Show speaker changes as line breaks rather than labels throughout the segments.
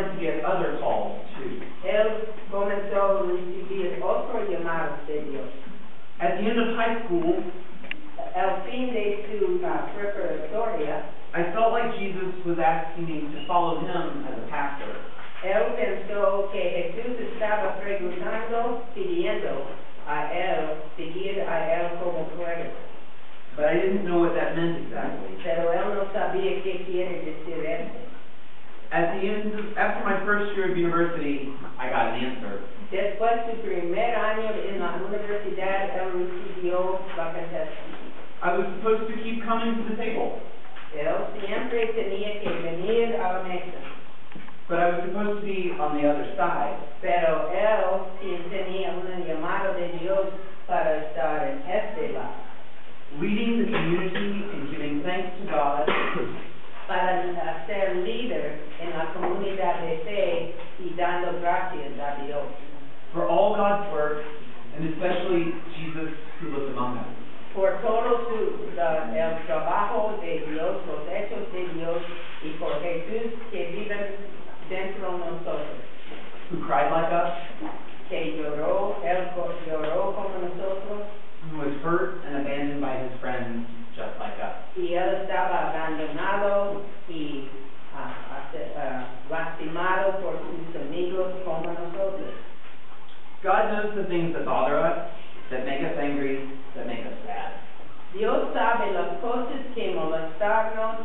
started to get other calls too.
Él comenzó a recibir otros llamados de Dios.
At the end of high school,
Al fin de su uh, preparatoria,
I felt like Jesus was asking me to follow him as a pastor.
él pensó que Jesús estaba preguntando, pidiendo a él, seguir a él como pueblo.
But I didn't know what that meant exactly.
Pero él no sabía qué quiere decir eso.
At the end, of, after my first year of university, I got an answer.
Después de su primer año en la universidad, él recibió la contestación.
I was supposed to keep coming to the table,
Él siempre tenía que venir a la mesa,
but I was supposed to be on the other side.
pero él sí tenía un llamado de Dios para estar en este lado,
leading the community and giving thanks to God
para uh, ser líder en la comunidad de fe y dando gracias a Dios
for all God's work, and especially Jesus who lives among us.
por todo su, la- el trabajo de Dios, los hechos de Dios y por Jesús que vive dentro de nosotros.
Who cried like us,
que lloró, él lloró como nosotros,
who was hurt and abandoned by his friends just like us.
y él estaba abandonado y ah, ah, lastimado por sus amigos como nosotros.
God knows the things that bother us, that make us angry, that make us sad.
Dios sabe las cosas que molestarnos,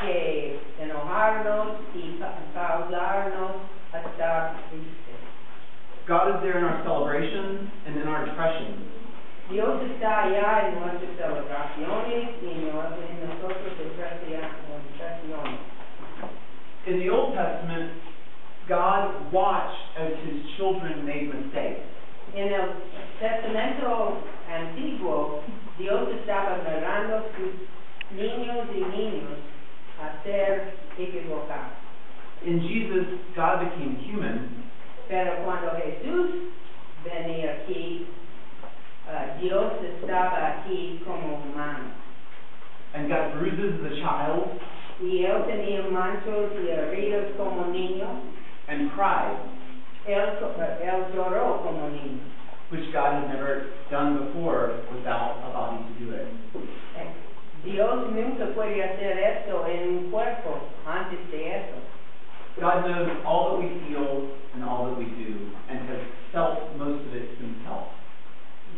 que enojarnos y ca- causarnos
God is there in our celebrations and in our depressions.
Dios está allá en nuestras celebraciones y en nosotros depresiones.
In the Old Testament, God watched as his children made mistakes.
En el Testamento Antiguo, Dios estaba narrando sus niños y niños a ser equivocados.
In Jesus, God became human,
Pero cuando Jesús venía aquí, ah, Dios estaba aquí como humano.
and got bruises as a child,
Y él tenía manchos y heridos como niño.
and cried,
Él, él lloró como niño.
which God had never done before without a body to do it.
Eh, Dios nunca puede hacer esto en un cuerpo antes de eso.
God knows all that we feel and all that we do, and has felt most of it himself.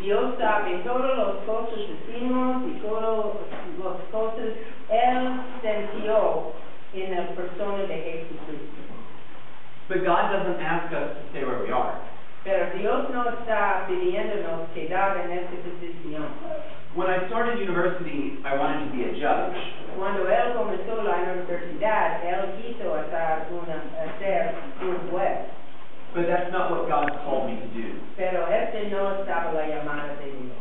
Dios sabe todas las cosas que decimos y todas las cosas Él sintió en la persona de Jesucristo.
But God doesn't ask us to stay where we are.
Pero Dios no está pidiéndonos quedar en esta posición.
When I started university, I wanted to be a judge.
Cuando Él universidad, Él quiso hacer, una, hacer un juez.
But that's not what God called me to do.
Pero este no estaba la llamada de Dios.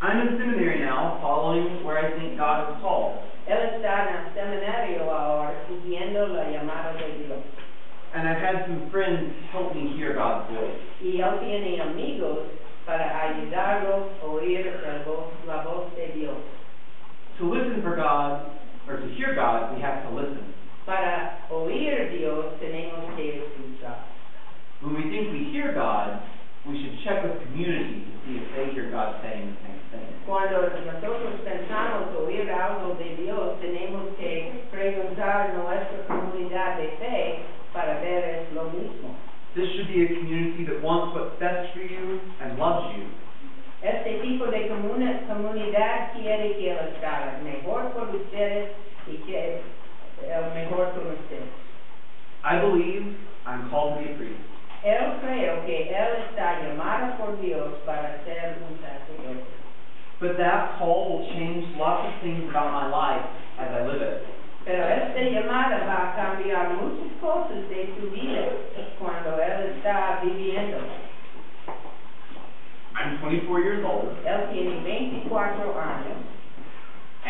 I'm in seminary now, following where I think God has called.
Él está en el seminario ahora siguiendo la llamada de Dios.
And I've had some friends help me hear God's voice.
Y él tiene amigos para ayudarlo a oír la voz de Dios.
To listen for God, or to hear God, we have to listen.
Para oír Dios tenemos que escuchar.
When we think we hear God, we should check with community to see if they hear God saying the same thing.
Cuando nosotros pensamos oír algo de Dios, tenemos que preguntar a nuestra comunidad de fe para ver es lo mismo.
This should be a community that wants what's best for you and loves you.
Este tipo de comuna- comunidad quiere que Él esté mejor ustedes y que el mejor con ustedes.
I believe I'm called to be a priest.
Él creo que Él está llamado por Dios para ser un sacerdote.
But that call will change lots of things about my life as I live it.
Pero esta llamada va a cambiar muchas cosas de su vida cuando Él está viviendo.
I'm 24 years old,
Él tiene 24 años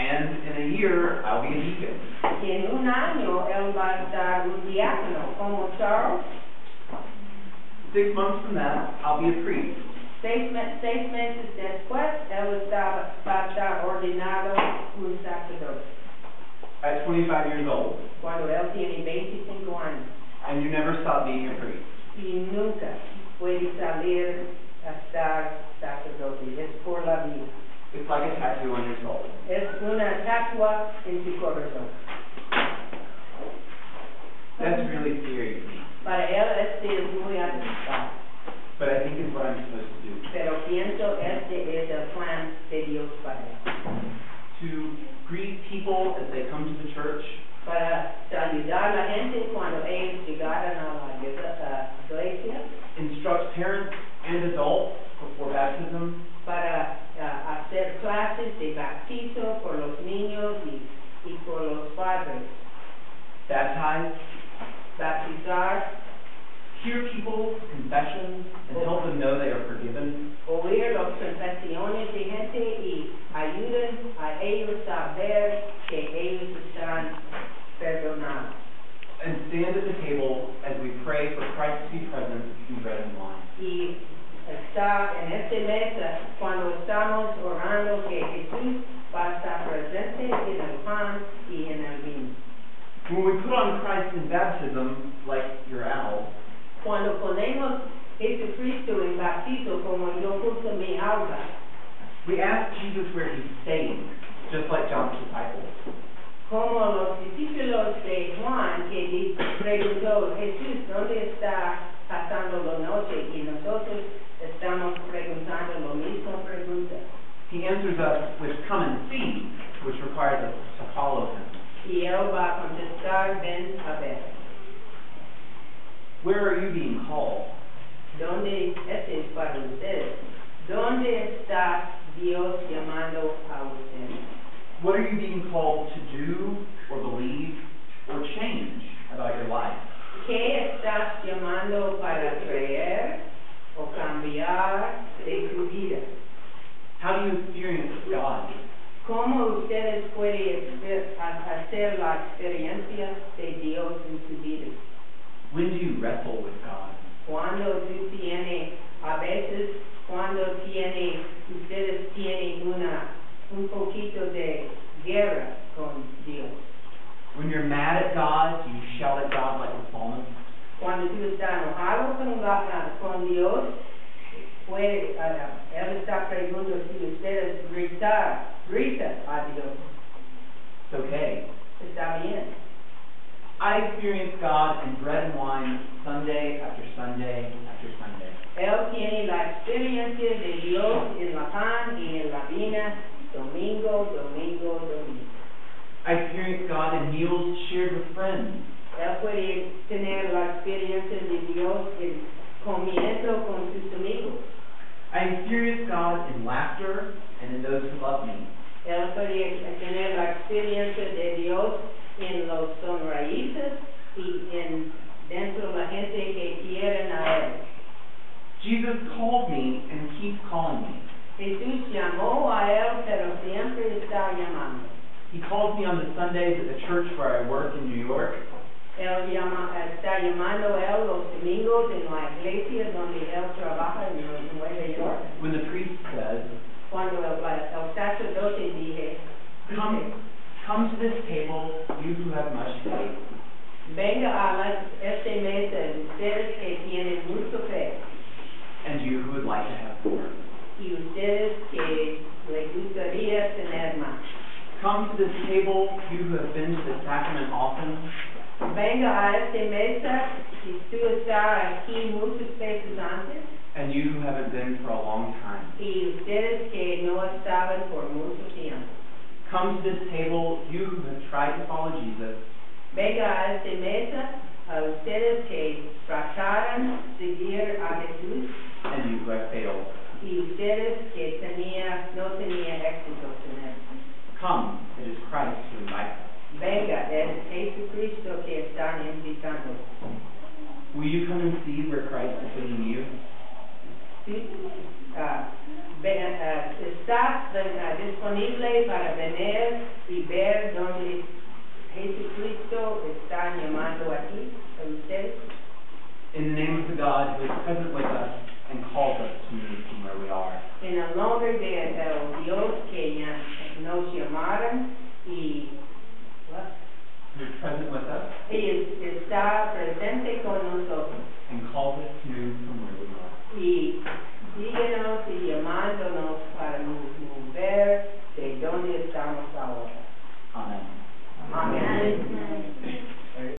and in a year I'll be a deacon.
y en un año Él va a estar un diácono como Charles.
Six months from that, I'll be a priest.
Seis, me- seis meses después Él está, va a estar ordenado un sacerdote
At 25 years old.
cuando Él tiene 25 años.
And you never stop being a priest.
y nunca puedes salir a estar sacerdote, es por la vida.
It's like a tattoo on your soul.
Es una tatua en tu corazón.
That's really scary to me,
Para él este es muy asustado,
but I think it's what I'm supposed to do.
pero pienso este es el plan de Dios para él.
To greet people as they come to the church,
Para saludar a la gente cuando ellos llegaran a la iglesia,
instruct parents and adults before baptism,
para ah, hacer clases de bautizo por los niños y, y por los padres,
baptize,
bautizar,
hear people's confessions, and help them know they are forgiven,
oír las confesiones de gente y ayuden a ellos a ver que ellos están perdonados.
and stand at the table as we pray for Christ to be present in bread and wine.
Y estar en esta mesa cuando estamos orando que Jesús va a estar presente en el pan y en el vino.
When we put on Christ in baptism, like your owl,
Cuando ponemos Jesucristo en bautizo como yo puse mi alma,
we ask Jesus where he's staying, just like John's disciples.
como los discípulos de Juan que preguntó, Jesús, ¿dónde está pasando la noche? Y nosotros estamos preguntando la misma pregunta.
He answers us with come and see, which requires us to follow him.
Y él va a contestar, ven a ver.
Where are you being called?
¿Dónde, este es para ustedes, ¿dónde está Dios llamando a ustedes?
What are you being called to do, or believe, or change about your life?
¿Qué estás llamando para creer o cambiar de tu vida?
How do you experience God?
¿Cómo ustedes pueden exper- ha- hacer la experiencia de Dios en su vida?
When do you wrestle with God?
Cuando tú tienes, a veces, cuando tiene, ustedes tienen una, un poquito de guerra con Dios.
When you're mad at God, you shout at God like the psalmist?
Cuando tú estás enojado con, la- con Dios, puede, ah, Él está preguntando si ustedes gritar, grita a Dios.
It's okay.
Está bien.
I experience God in bread and wine Sunday after Sunday after Sunday.
Él tiene la experiencia de Dios en la pan y en la vina, domingo, domingo, domingo.
I experience God in meals shared with friends.
Él puede tener la experiencia de Dios en comiendo con sus amigos.
I experience God in laughter and in those who love me.
Él puede tener la experiencia de Dios en los sonrisas y en dentro de la gente que quieren a Él.
Jesus called me and keeps calling me.
Jesús llamó a Él, pero siempre está llamando.
He calls me on the Sundays at the church where I work in New York.
Él llama, está llamando a Él los domingos en la iglesia donde Él trabaja en Nueva York.
When the priest says,
Cuando el, el sacerdote dije,
Come, come to this table, you who have much faith.
venga a la, esta mesa ustedes que tienen mucho fe
and you who would like to have more.
y ustedes que les gustaría tener más.
Come to this table, you who have been to the sacrament often,
Venga a esta mesa si tú estás aquí muchas veces antes
and you who haven't been for a long time.
y ustedes que no estaban por mucho tiempo.
Come to this table, you who have tried to follow Jesus,
Venga a esta mesa a ustedes que trataron seguir a Jesús
and you who have failed.
y ustedes que tenía, no tenía éxito en él.
Come, it is Christ who invites us.
Venga, es Jesucristo que están invitando.
Will you come and see where Christ is leading you?
Sí, ah, ve- ¿Estás ven- ah, disponible para venir y ver donde Jesucristo está llamando a ti, a usted?
In the name of the God who is present with us and calls us to move from where we are.
En el nombre de el Dios que nos llamaron